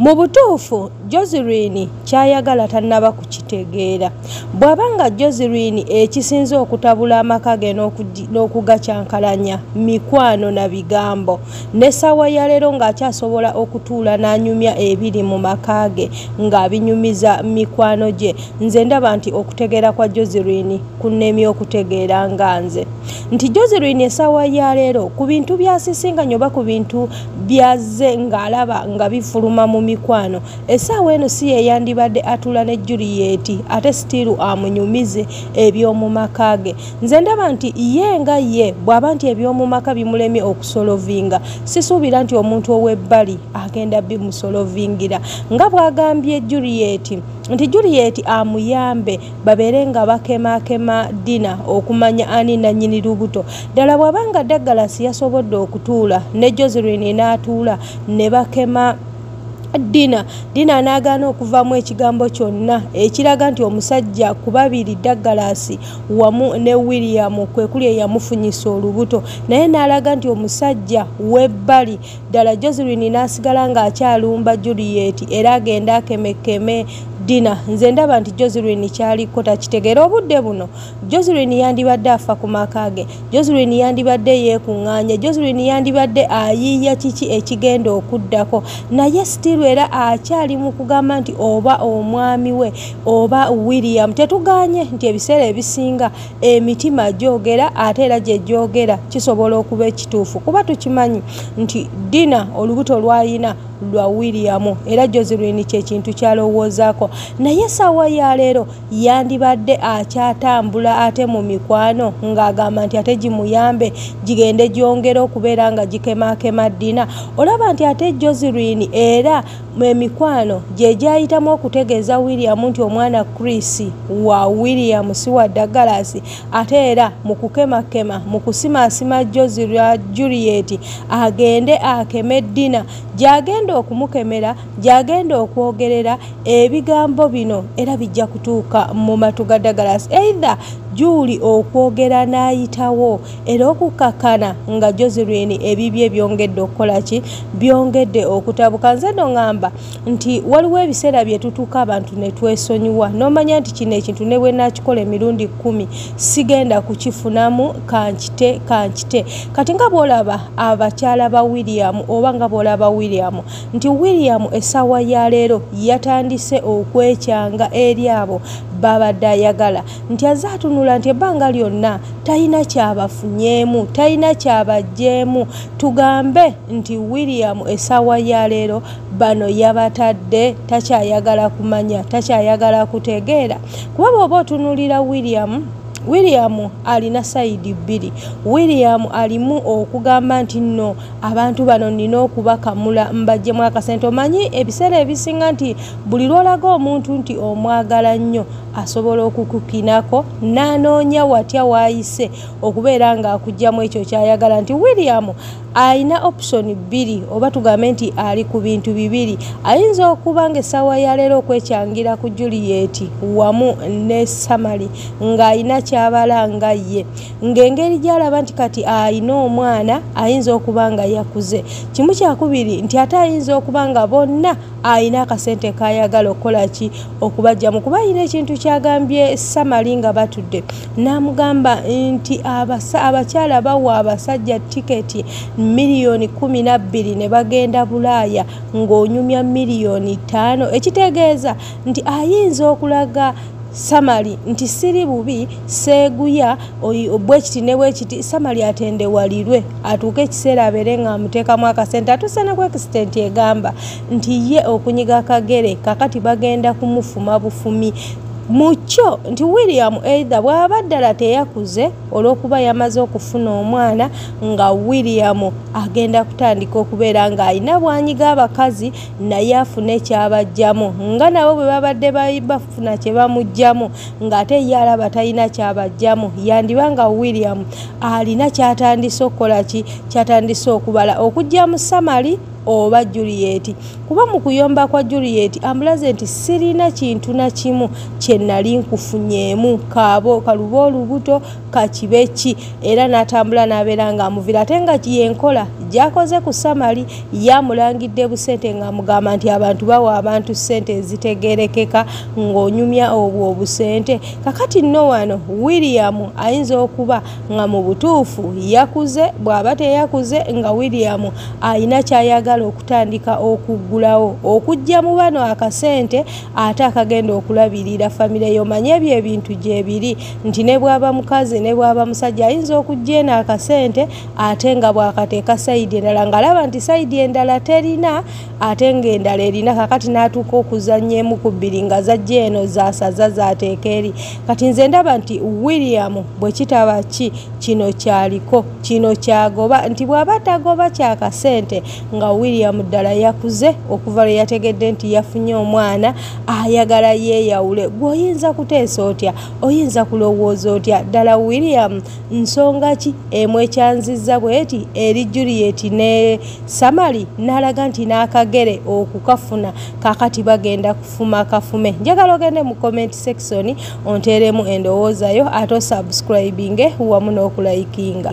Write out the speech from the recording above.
mu butuufu joseline kyayagala tannaba kukitegeera. Bw'aba nga joseline ekisinze okutabula amaka ge n'okugacyankalanya mikwano na bigambo n'essaawa ya leero ng'akyasobola okutuula n'anyumya ebiri mu maka ge ng'abinyumiza mikwano gye nze ndaba nti okutegeera kwa joseline kunnemye okutegeera nga nze nti joseline essaawa ya leero ku bintu byasisinganye oba ku bintu byazze ng'alaba nga bifuluma mu mikwano. Essaawa eno si yeyandibadde atula ne juliet ate stiru amunyumize eby'omu maka ge. Nze ndaba nti ye nga ye bw'aba nti eby'omu maka bimulemye okusolovinga sisuubira nti omuntu ow'ebbali agenda bimusolovingira nga bw'agambye juliet nti juliet amuyambe babeere nga bakemakema dina okumanya ani nanyini lubuto. Ddala bw'abanga daggalasi yasobodde okutuula ne joseline n'atuula ne bakema dina dina n'agaana okuvamu ekigambo kyonna ekiraga nti omusajja ku babiri daggalasi wamu ne william kwekuli eyamufunyisa olubuto. Naye n'alaga nti omusajja webbali ddala joseline n'asigala ng'akyalumba juliet era agenda akemekeme dina. Nze ndaba nti joseline kyaliko takitegeera obudde buno. Joseline yandibadde afa ku maka ge joseline yandibadde yeekuŋŋaanya. Joseline yandibadde ayiiya kiki ekigenda okuddako. Naye stiru era akyali mu kugamba nti oba omwami we oba william tetuganye nti ebiseera ebisinga emitima gyogera ate era gye gyogera kisobola okuba ekituufu. Kuba tukimanyi nti dina olubuto lwayina lwa william era joseline kyekintu kyalowoozaako. Naye saawa ya leero yandibadde akyatambula ate mu mikwano ng'agamba nti ate gimuyambe gigende gyongere okubeera nga gikemakema ddina olaba nti ate joseline era emikwano gye gyayitamu okutegeeza william nti omwana chris wa william si wa daggalasi ate era mu kukemakema mu kusimasima juliet agende akeme ddina gyagenda okumukemera gyagenda okwogerera ebigambo bino era bijja kutuuka mu matu ga daggalasi eitha juuli okwogera n'ayitawo era okukakana nga joseline ebibye byongedde okukola ki? Byongedde okutabuka. Nze no ŋŋamba nti waliwo ebiseera bye tutuuka abantu ne twesonyiwa. N'omanya nti kino ekintu ne bwe nakikola emirundi kkumi sigenda kukifunamu kankite kankite. Kati nga bwolaba abakyala ba william oba nga bwolaba william nti william essaawa ya leero yatandise okwekyanga eri abo babadde ayagala. Nti aze atunula nti ebbanga lyonna talina kyabafunyeemu talina kyabajjeemu tugambe nti william essaawa ya leero bano yabatadde takyayagala kumanya takyayagala kutegeera. Kuba bw'oba otunulira william william alina sayidi bbiri. William alimu okugamba nti nno abantu bano nina okubakamula mbajjemu akasente. Omanyi ebiseera ebisinga nti buli lwolaga omuntu nti omwagala nnyo asobola okukukinako nanoonya watya waayise okubeera ng'akugjamu ekyo kyayagala. Nti william alina opusoni bbiri oba tugambe nti ali ku bintu bibiri. Ayinza okuba nga essaawa yaleero okwekyangira ku juliet wamu ne samary ng'alina kyabala nga ye. Ng'engeri gyalaba nti kati ayina omwana ayinza okuba nga yakuze. Kimu kyakubiri nti ate ayinza okuba nga bonna ayina akasente kayagala okukola ki? Okubajjamu kuba ayina ekintu kyagambye samary nga batudde. N'amugamba nti abakyala bawa abasajja tiketi miliyoni kumi nabbiri ne bagenda bulaaya ng'onyumya miliyoni ttaano. Ekitegeeza nti ayinza okulaga samali nti siri bubi seeguya bwekiti ne bwekiti samali atendewalirwe atuuke ekiseera abeere nga amuteekamu akasente. Atuuse ne ku ekisitenti egamba nti ye okunyiga akagere kakati bagenda kumufuma bufumi mukyo nti william eitha bw'aba ddala teyakuze olw'okuba yamaze okufuna omwana nga william agenda kutandika okubeera ng'alina bwanyiga abakazi naye afune ekyabajjamu nga nabo bwe babadde bafuna kye bamugjamu ng'ate ye alaba talina kyabajjamu yandiba nga william alina kyatandise okukola ki? Kyatandise okubala. Okugjamu samali oba juliet. Kuba mu kuyomba kwa juliet amulaze nti sirina kintu na kimu kye nali nkufunyeemu. Kaabo kaluba olubuto kakibe ki? Era n'atambula n'abeera ng'amuvira ate nga yenkola? Gyakoze ku samali yamulangidde busente ng'amugamba nti abantu bawa abantu ssente ezitegerekeka ng'onyumya obwo obusente. Kakati nno wano william ayinza okuba nga mu butuufu yakuze bw'aba teyakuze nga william ayina kyayagala okutandika okuggulawo. Okujja mu bano akasente ate akagenda okulabirira famire yo manye ebyo ebintu gyebiri nti ne bw'aba mukazi ne bw'aba musajja ayinza okujja eno akasente ate nga bw'akateeka sayidi endala ng'alaba nti sayidi endala terina ate ng'endala erina kakati n'atuuka okuzannya emu ku bbiri nga zajja eno zasaza zaateeka eri. Kati nze ndaba nti william bwe kitaba ki? Kino kyaliko kino kyagoba nti bw'aba tagoba kyakasente nga william ddala yakuze okuva lwe yategedde nti yafunye omwana ayagala yeeyawule. Gweoyinza kuteesa otya? Oyinza kulowooza otya? Ddala william nsonga ki? Emu ekyanzizza bweti eri juliet ne samali n'alaga nti n'akagere okukafuna. Kakati bagenda kufuma kafume njagala ogende mu comment section onteeremu endowoozayo ate osubscribinge wamu n'okulayikinga